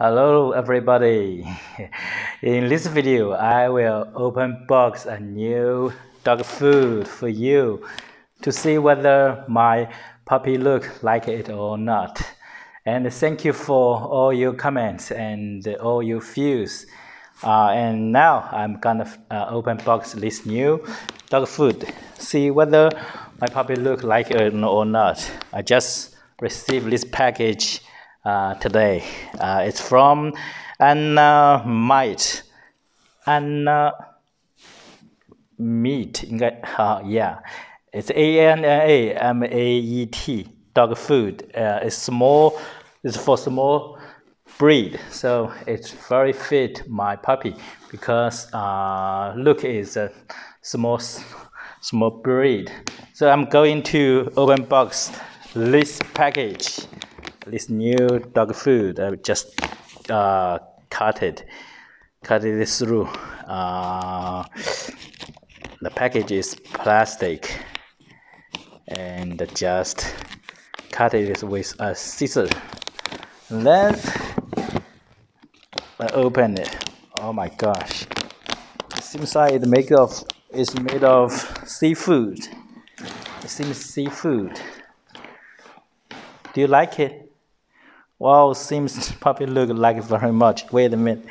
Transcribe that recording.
Hello everybody. In this video, I will open box a new dog food for you to see whether my puppy look like it or not. And thank you for all your comments and all your views. Uh, and now I'm gonna uh, open box this new dog food. See whether my puppy look like it or not. I just received this package today. Uh, it's from Anna Might. Anna Meat 应该啊、uh,，Yeah, it's A N N A M A E T dog food. Uh, it's small. It's for small breed, so it's very fit my puppy because uh, look is a small small breed. So I'm going to open box this package this new dog food. I just uh, cut it, cut it through. Uh, the package is plastic, and just cut it with a scissor. Then I open it. Oh my gosh! It seems like it made of it's made of seafood. It seems seafood. Do you like it? Wow, seems puppy look like very much. Wait a minute.